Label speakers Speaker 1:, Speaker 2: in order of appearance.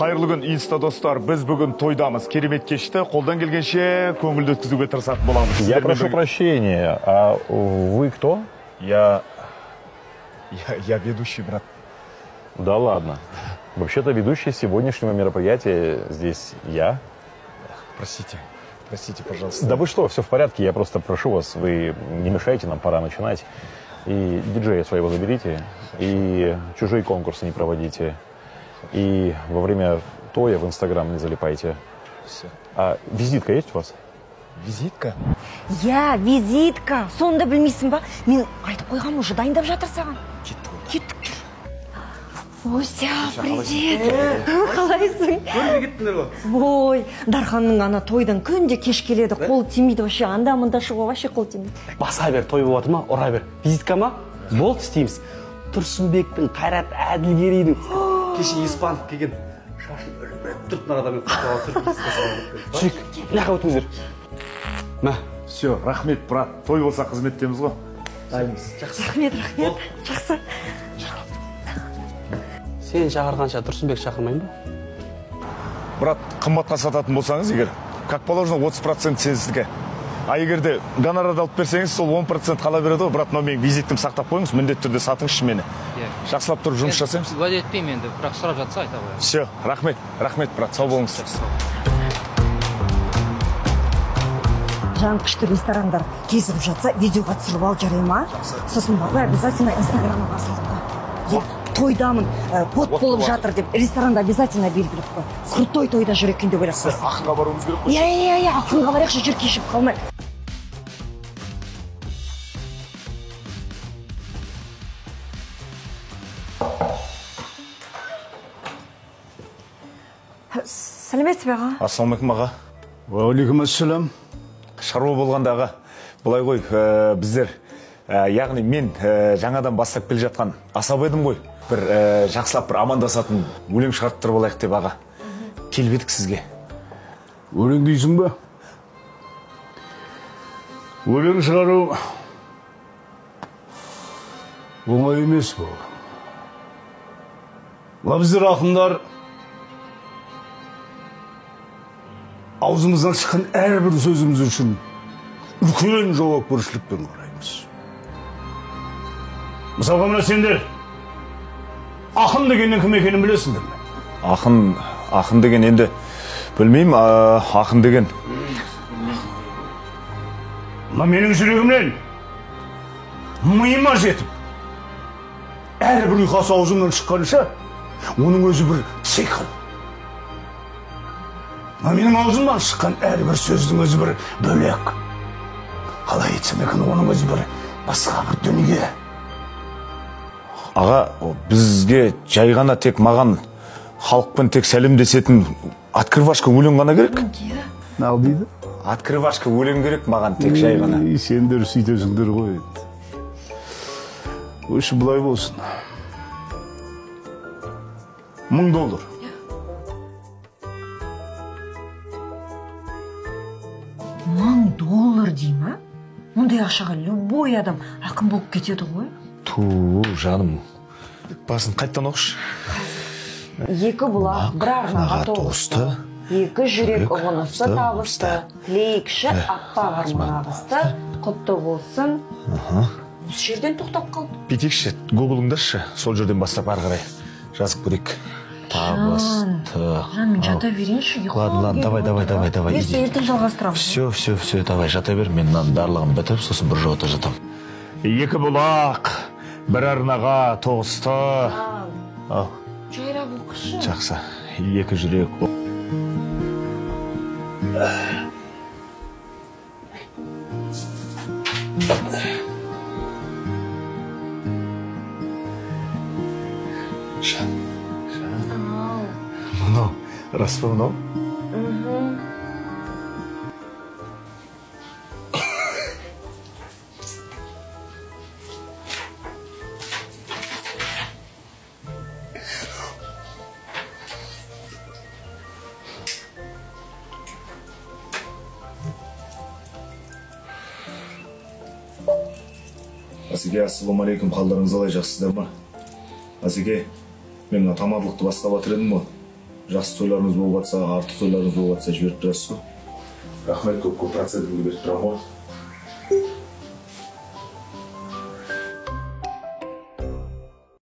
Speaker 1: қайырлы күн инста достар біз бүгін тойдамыз керемет кешті қолдан келгенше көңілді өткізуге тырысатын боламыз
Speaker 2: Я
Speaker 1: Сіздермен
Speaker 2: прошу
Speaker 1: бірге-
Speaker 2: прощения, а вы кто?
Speaker 1: я я я ведущий брат
Speaker 2: Да ладно. Вообще-то ведущий сегодняшнего мероприятия здесь я.
Speaker 1: простите простите пожалуйста
Speaker 2: Да вы что, все в порядке, я просто прошу вас, вы не мешайте, нам пора начинать. И диджея своего заберите, и чужие конкурсы не проводите, И во время тоя в Инстаграм не залипайте.
Speaker 1: Всё.
Speaker 2: А визитка есть у вас?
Speaker 1: визитка?
Speaker 3: Иә визитка. Соны да білмейсің ба? Мен айтып қойғанмын уже дайындап жатыр саған
Speaker 1: кеттік
Speaker 3: кеттік жүр ося привет. Қалайсың?
Speaker 4: Көрмей кеттіңдер ғой.
Speaker 3: Ой дарханның ана тойдан күнде кеш келеді қолы тимейді вообще анда мында шығуға вообще қолы тимейді.
Speaker 4: Баса бер той болып жатыр ма? Ұра бер. Визитка ма? Болды істейміз. Тұрсынбектің қайрат әділгерейдің. Кеше испанов келген шашын үлбіреп тұрып мына адаммен жүрейік мына жаққа өтіңіздер мә.
Speaker 1: Все рахмет брат. Той болса қызметтеміз ғой.
Speaker 4: Дайынбыз жақсы.
Speaker 3: Рахмет рахмет. Жақсы.
Speaker 4: Сені шақырғанша тұрсынбек шақырмаймын ба
Speaker 1: брат қымбатқа сататын болсаңыз егер как положено 30 процент сіздікі а егер де гонорарды алып берсеңіз сол 10 процент қала береді ғой. Брат мынау менің визитімді сақтап қойыңыз міндетті түрде сатыңызшы мені.
Speaker 5: Иә.
Speaker 1: жақсылап тұрып жұмыс жасаймыз.
Speaker 5: уәде етпеймін енді бірақ сұрап жатса айта қоямын
Speaker 1: все рахмет рахмет брат сау болыңыз.
Speaker 3: Жан күшті ресторандар кезігіп жатса видеоға түсіріп ал жарай ма сосын барып обязательно инстаграмға салып қой тойдамын ә, бот болып жатыр деп ресторанда обязательно белгілеп қой крутой тойда жүр екен деп ойлап
Speaker 1: ақынға баруымыз керек қой.
Speaker 3: Иә иә иә ақынға барайықшы жүр кешігіп қалмай. Сәлеметсіз бе аға?
Speaker 1: Ассалаумағалейкум аға.
Speaker 6: Уағалейкум ассалам
Speaker 1: шаруа болғанда аға былай ғой ә, біздер ә, яғни мен ә, жаңадан бастап келе жатқан асаба едім ғой. Бір ә, жақсылап бір амандасатын өлең шығарып тұрып алайық деп аға. Келіп едік сізге.
Speaker 6: Өлең дейсің ба? Өлең шығару оңай емес бұл мына біздер ақындар аузымыздан шыққан әрбір сөзіміз үшін үлкен жауапкершілікпен қараймыз. Мысалға мына сендер ақын дегеннің кім екенін білесіңдер ме
Speaker 1: ақын ақын деген енді білмеймін ә, ақын деген
Speaker 6: мына менің жүрегімнен миыма жетіп әрбір ұйқасы аузымнан шыққанша оның өзі бір цикл мына менің аузымнан шыққан әрбір сөздің өзі бір бөлек қалай айтсам екен оның өзі бір басқа бір дүние
Speaker 1: аға бізге жай ғана тек маған халықпен тек сәлемдесетін открывашка өлең ғана керек.
Speaker 6: Ал дейді
Speaker 1: открывашка өлең керек маған тек жай ғана.
Speaker 6: Сендер сөйтесіңдер ғой енді. Өші былай болсын. Мың доллар.
Speaker 3: Мың доллар дей ма мұндай ақшаға любой адам ақын болып кетеді ғой.
Speaker 1: Ту жаным. Басын қайтадан оқышы
Speaker 3: екі бұлақ бір арнаға тоғысты. екі жүрек ұғынысты табысты. Тілейікші аппақ арман ағысты құтты болсын. Осы жерден тоқтап қалды
Speaker 1: бүйтейікші гуглыңдашы сол жерден бастап ары қарай жазып көрейік. Табысты.
Speaker 3: Жан мен жата берейінші
Speaker 1: Ладно, ладно, давай, давай, давай, давай,
Speaker 3: ертең ертең жалғастырамыз.
Speaker 1: Все все все давай жата бер. Мен мынаның барлығын бітіп сосын бір жота жатамын екі бұлақ. Бір арнаға тоғысты ал
Speaker 3: жайрап оқышы
Speaker 1: жақсы екі жүрек мынау рас па мынау асеке ассалаумағалейкум қалдарыңыз қалай жақсысыздар ма? Асеке мен мына тамадылықты бастап жатыр едім ғой. Жақсы тойларыңыз болып жатса артық тойларыңыз болып жатса жіберіп тұрасыз ғой. Рахмет көп көп процентімді беріп тұрамын ғой.